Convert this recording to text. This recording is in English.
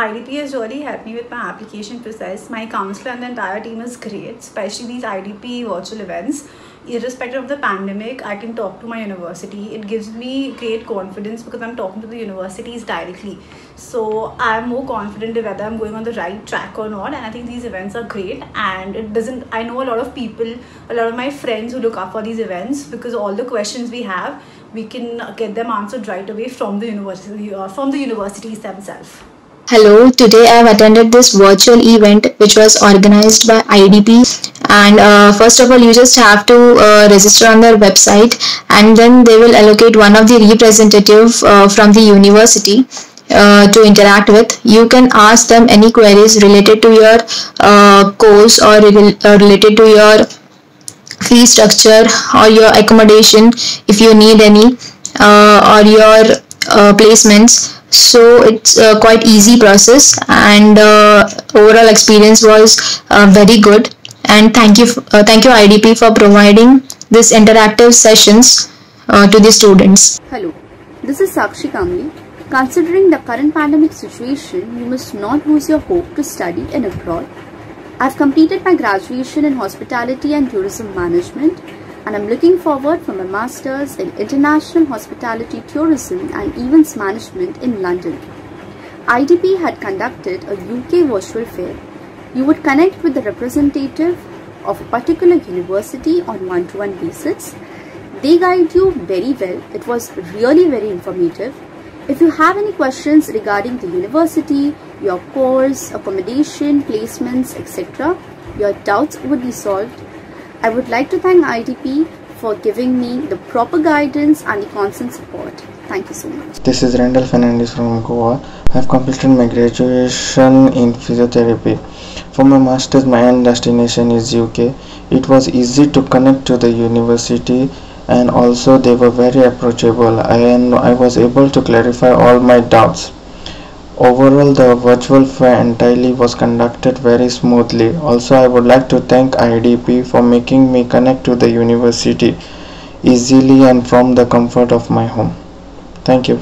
IDP has really helped me with my application process. My counselor and the entire team is great, especially these IDP virtual events. Irrespective of the pandemic, I can talk to my university. It gives me great confidence because I'm talking to the universities directly. So I'm more confident whether I'm going on the right track or not. And I think these events are great. And it doesn't, I know a lot of people, a lot of my friends who look up for these events because all the questions we have, we can get them answered right away from the university, uh, from the universities themselves. Hello, today I have attended this virtual event which was organized by IDP and uh, first of all you just have to uh, register on their website and then they will allocate one of the representative uh, from the university uh, to interact with. You can ask them any queries related to your uh, course or uh, related to your fee structure or your accommodation if you need any or your placements so it's a quite easy process and uh, overall experience was uh, very good. And thank you uh, thank you idp for providing this interactive sessions uh, to the students. Hello this is sakshi kamli. Considering the current pandemic situation you must not lose your hope to study in abroad. I've completed my graduation in hospitality and tourism management and I'm looking forward for my Masters in International Hospitality Tourism and Events Management in London. IDP had conducted a UK virtual fair. You would connect with the representative of a particular university on one-to-one -one basis. They guide you very well. It was really very informative. If you have any questions regarding the university, your course, accommodation, placements, etc., your doubts would be solved I would like to thank IDP for giving me the proper guidance and the constant support. Thank you so much. This is Randall Fernandez from Goa. I have completed my graduation in physiotherapy. For my master's, my end destination is UK. It was easy to connect to the university and also they were very approachable and I was able to clarify all my doubts. Overall, the virtual fair entirely was conducted very smoothly. Also, I would like to thank IDP for making me connect to the university easily and from the comfort of my home. Thank you.